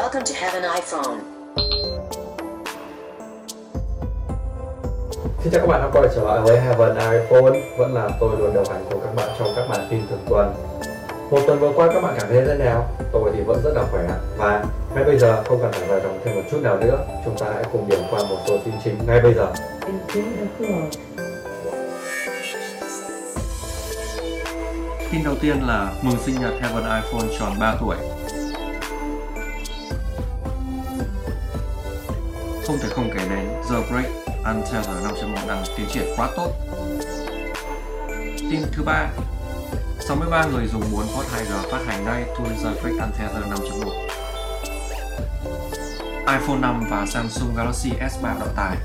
Welcome to Heaven iPhone. Xin chào các bạn đã quay trở lại với Heaven iPhone. Vẫn là tôi luôn đồng hành cùng các bạn trong các bản tin thường tuần. Một tuần vừa qua các bạn cảm thấy thế nào? Tôi thì vẫn rất là khỏe. Và ngay bây giờ không cần phải vào đồng thêm một chút nào nữa. Chúng ta hãy cùng điểm qua một số tin chính ngay bây giờ. Tin đầu tiên là mừng sinh nhật Heaven iPhone tròn 3 tuổi Không thể không kể đến The Break Untether 5.1 đang tiến triển quá tốt. Tin thứ ba 63 người dùng muốn có 2G phát hành ngay tool The Break Untether 5.1 iPhone 5 và Samsung Galaxy S3 đậu tải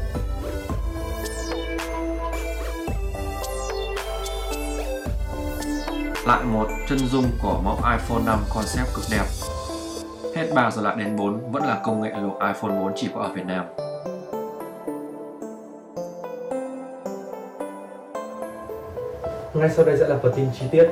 Lại một chân dung của mẫu iPhone 5 concept cực đẹp. Hết 3 giờ lại đến 4 vẫn là công nghệ lục iPhone 4 chỉ có ở Việt Nam Ngay sau đây sẽ là phần tin chi tiết.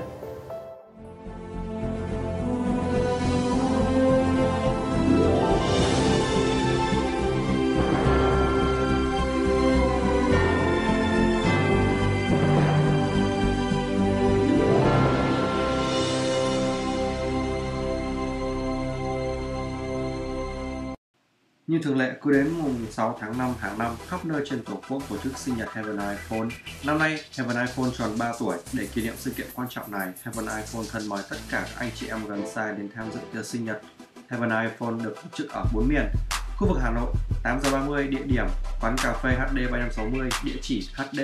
Như thường lệ, cứ đến mùng 6 tháng 5 hàng năm, khắp nơi trên Tổ quốc tổ chức sinh nhật Heaven iPhone. Năm nay, Heaven iPhone tròn 3 tuổi. Để kỷ niệm sự kiện quan trọng này, Heaven iPhone thân mời tất cả các anh chị em gần xa đến tham dự tiệc sinh nhật. Heaven iPhone được tổ chức ở 4 miền. Khu vực Hà Nội, 8 giờ 30 địa điểm quán cà phê HD 360, địa chỉ HD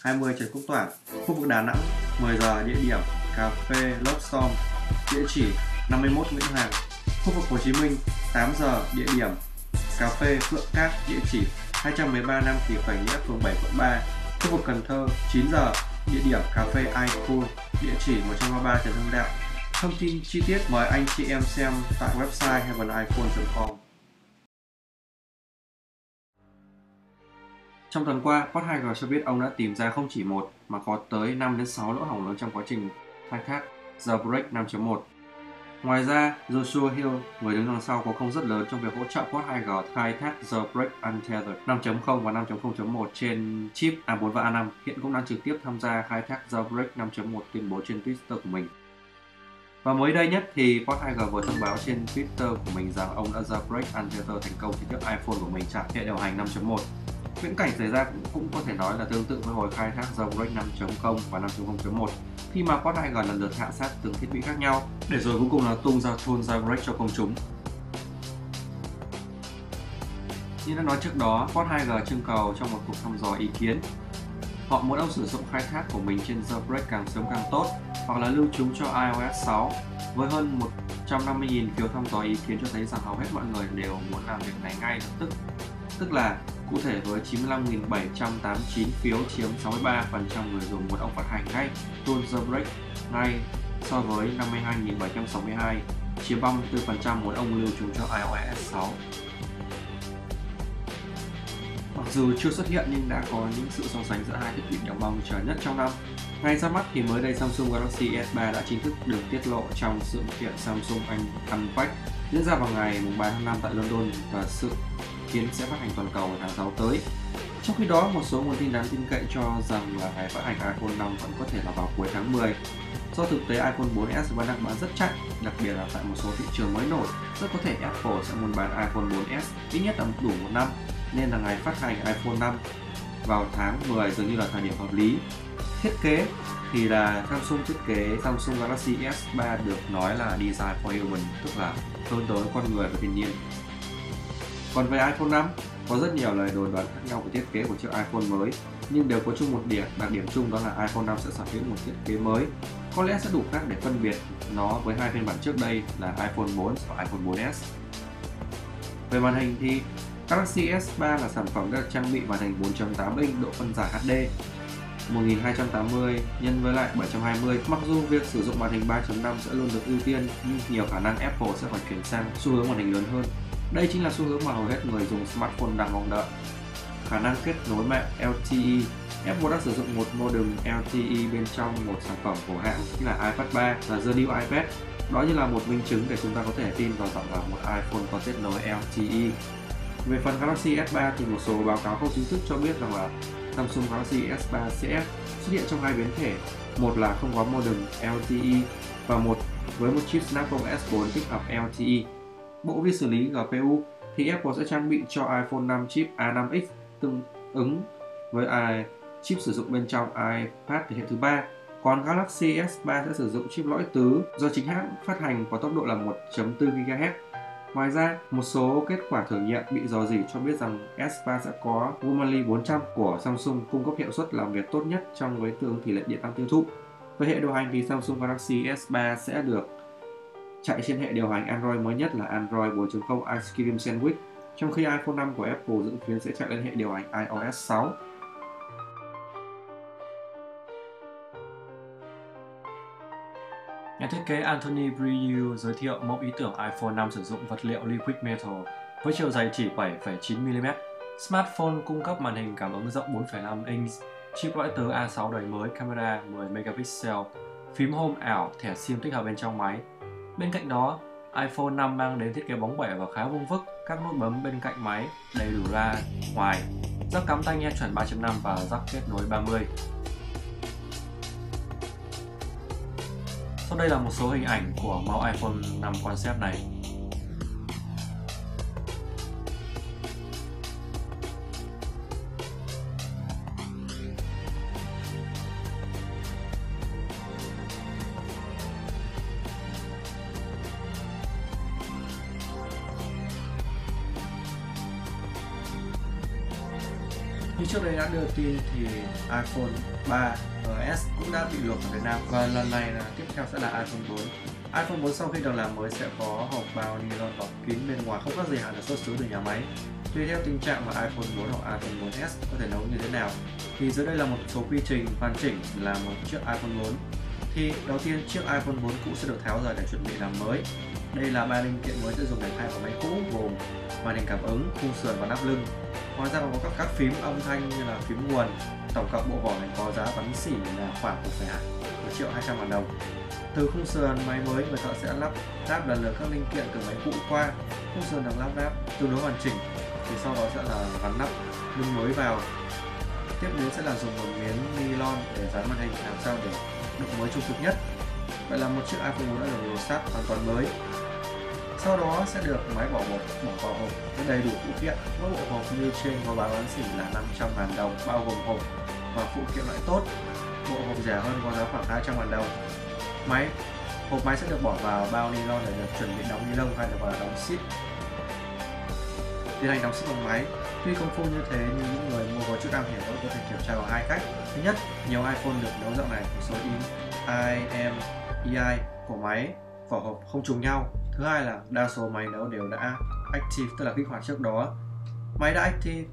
20 Trần Quốc Toản. Khu vực Đà Nẵng, 10 giờ địa điểm cà phê Lobstorm, địa chỉ 51 Nguyễn Hoàng. Khu vực Hồ Chí Minh, 8 giờ địa điểm cà phê Phượng Cát địa chỉ 213 Nam Kỳ Khởi Nghĩa phường 7 quận 3 khu vực Cần Thơ 9 giờ địa điểm cà phê iCool địa chỉ 133 Trần Hưng Đạo. Thông tin chi tiết mời anh chị em xem tại website heaveniphone.com Trong tuần qua, pot 2G cho biết ông đã tìm ra không chỉ một mà có tới 5 đến 6 lỗ hổng lớn trong quá trình khai thác. The Break 5.1 Ngoài ra, Joshua Hill, người đứng đằng sau có công rất lớn trong việc hỗ trợ Pod 2G khai thác The Break Untethered 5.0 và 5.0.1 trên chip A4 và A5, hiện cũng đang trực tiếp tham gia khai thác The Break 5.1 tuyên bố trên Twitter của mình. Và mới đây nhất thì Pod 2G vừa thông báo trên Twitter của mình rằng ông đã The Break Untethered thành công trên chiếc iPhone của mình chạm hệ điều hành 5.1 Viễn cảnh xảy ra cũng, cũng có thể nói là tương tự với hồi khai thác dòng Break 5.0 và 5.0.1 khi mà Quad 2G lần lượt hạ sát từng thiết bị khác nhau để rồi cuối cùng là tung ra thôn ra Jailbreak cho công chúng. Như đã nói trước đó, Quad 2G trưng cầu trong một cuộc thăm dò ý kiến. Họ muốn ông sử dụng khai thác của mình trên Jailbreak càng sớm càng tốt hoặc là lưu trú cho iOS 6 với hơn 150.000 phiếu thăm dò ý kiến cho thấy rằng hầu hết mọi người đều muốn làm việc này ngay lập tức tức là cụ thể với 95.789 phiếu chiếm 63% người dùng muốn ông phát hành ngay tool Break ngay so với 52.762 chiếm 34% muốn ông lưu trú cho iOS 6. Mặc dù chưa xuất hiện nhưng đã có những sự so sánh giữa hai thiết bị đóng băng chờ nhất trong năm. Ngay ra mắt thì mới đây Samsung Galaxy S3 đã chính thức được tiết lộ trong sự kiện Samsung Anh Unpacked diễn ra vào ngày 3 tháng 5 tại London và sự kiến sẽ phát hành toàn cầu vào tháng 6 tới. Trong khi đó, một số nguồn tin đáng tin cậy cho rằng là ngày phát hành iPhone 5 vẫn có thể là vào cuối tháng 10. Do thực tế iPhone 4S vẫn đang bán rất chạy, đặc biệt là tại một số thị trường mới nổi, rất có thể Apple sẽ muốn bán iPhone 4S ít nhất là đủ một năm, nên là ngày phát hành iPhone 5 vào tháng 10 dường như là thời điểm hợp lý. Thiết kế thì là Samsung thiết kế Samsung Galaxy S3 được nói là design for human, tức là hướng tới con người và thiên nhiên. Còn về iPhone 5, có rất nhiều lời đồn đoán khác nhau về thiết kế của chiếc iPhone mới, nhưng đều có chung một điểm, đặc điểm chung đó là iPhone 5 sẽ sở hữu một thiết kế mới. Có lẽ sẽ đủ khác để phân biệt nó với hai phiên bản trước đây là iPhone 4 và iPhone 4S. Về màn hình thì Galaxy S3 là sản phẩm đã được trang bị màn hình 4.8 inch độ phân giải HD 1280 nhân với lại 720 Mặc dù việc sử dụng màn hình 3.5 sẽ luôn được ưu tiên, nhưng nhiều khả năng Apple sẽ phải chuyển sang xu hướng màn hình lớn hơn đây chính là xu hướng mà hầu hết người dùng smartphone đang mong đợi. Khả năng kết nối mạng LTE Apple đã sử dụng một modem LTE bên trong một sản phẩm của hãng như là iPad 3 và The New iPad. Đó như là một minh chứng để chúng ta có thể tin vào rằng là một iPhone có kết nối LTE. Về phần Galaxy S3 thì một số báo cáo không chính thức cho biết rằng là Samsung Galaxy S3 CS xuất hiện trong hai biến thể, một là không có modem LTE và một với một chip Snapdragon S4 tích hợp LTE. Bộ vi xử lý GPU thì Apple sẽ trang bị cho iPhone 5 chip A5X tương ứng với i chip sử dụng bên trong iPad thế hệ thứ ba. Còn Galaxy S3 sẽ sử dụng chip lõi tứ do chính hãng phát hành có tốc độ là 1.4 GHz. Ngoài ra, một số kết quả thử nghiệm bị dò dỉ cho biết rằng S3 sẽ có Womanly 400 của Samsung cung cấp hiệu suất làm việc tốt nhất trong với tương tỷ lệ điện năng tiêu thụ. Với hệ điều hành thì Samsung Galaxy S3 sẽ được chạy trên hệ điều hành Android mới nhất là Android 4.0 Ice Cream Sandwich, trong khi iPhone 5 của Apple dự kiến sẽ chạy lên hệ điều hành iOS 6. Thiết kế Anthony Brieux giới thiệu mẫu ý tưởng iPhone 5 sử dụng vật liệu liquid metal với chiều dày chỉ 7,9mm. Smartphone cung cấp màn hình cảm ứng rộng 4,5 inch, chip lõi tứ A6 đời mới, camera 10 megapixel, phím home ảo, thẻ SIM tích hợp bên trong máy. Bên cạnh đó, iPhone 5 mang đến thiết kế bóng bẩy và khá vuông vức, các nút bấm bên cạnh máy đầy đủ ra ngoài, jack cắm tai nghe chuẩn 3.5 và jack kết nối 30. Sau đây là một số hình ảnh của mẫu iPhone 5 concept này. Trước đây đã đưa tin thì iPhone 3 S cũng đã bị luộc ở Việt Nam và lần này là tiếp theo sẽ là iPhone 4. iPhone 4 sau khi được làm mới sẽ có hộp bao nylon bọc kín bên ngoài không có gì hạn được xuất xứ từ nhà máy. Tùy theo tình trạng mà iPhone 4 hoặc iPhone 4S có thể nấu như thế nào. Thì dưới đây là một số quy trình hoàn chỉnh là một chiếc iPhone 4. Thì đầu tiên chiếc iPhone 4 cũ sẽ được tháo rời để chuẩn bị làm mới. Đây là ba linh kiện mới sẽ dùng để thay vào máy cũ gồm màn hình cảm ứng, khung sườn và nắp lưng. Ngoài ra còn có các, các phím âm thanh như là phím nguồn. Tổng cộng bộ vỏ này có giá bắn xỉ là khoảng 1,2 triệu 200 ngàn đồng. Từ khung sườn máy mới người thợ sẽ lắp ráp lần lượt các linh kiện từ máy cũ qua. Khung sườn được lắp ráp tương đối hoàn chỉnh thì sau đó sẽ là gắn nắp lưng mới vào. Tiếp đến sẽ là dùng một miếng nylon để dán màn hình làm sao để được mới trung thực nhất. Vậy là một chiếc iPhone 4 đã được lột sắt hoàn toàn mới sau đó sẽ được máy bỏ hộp, bỏ vào hộp với đầy đủ phụ kiện. Mỗi bộ hộp như trên có giá bán xỉ là 500 ngàn đồng, bao gồm hộp và phụ kiện loại tốt. Bộ hộp rẻ hơn có giá khoảng 200 ngàn đồng. Máy, hộp máy sẽ được bỏ vào bao nylon để được chuẩn bị đóng ni lông hay được gọi là đóng ship tiến hành đóng ship bằng máy. Tuy công phu như thế, nhưng những người mua có chức năng hiểu vẫn có thể kiểm tra bằng hai cách. Thứ nhất, nhiều iphone được đấu dạng này một số in IM EI của máy, vỏ hộp không trùng nhau thứ hai là đa số máy nấu đều đã active, tức là kích hoạt trước đó. Máy đã active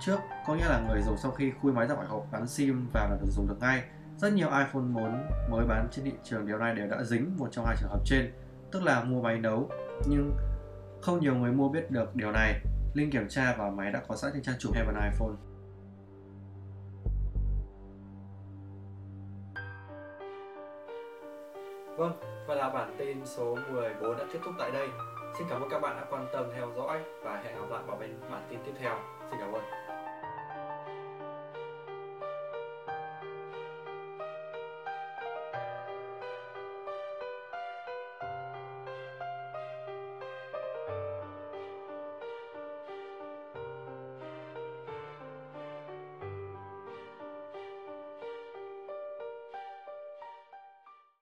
trước, có nghĩa là người dùng sau khi khui máy ra khỏi hộp gắn sim vào là được dùng được ngay. Rất nhiều iPhone 4 mới bán trên thị trường điều này đều đã dính một trong hai trường hợp trên, tức là mua máy nấu, nhưng không nhiều người mua biết được điều này. Link kiểm tra và máy đã có sẵn trên trang chủ Heaven iPhone. Vâng, và là bản tin số 14 đã kết thúc tại đây. Xin cảm ơn các bạn đã quan tâm theo dõi và hẹn gặp lại vào bên bản tin tiếp theo. Xin cảm ơn.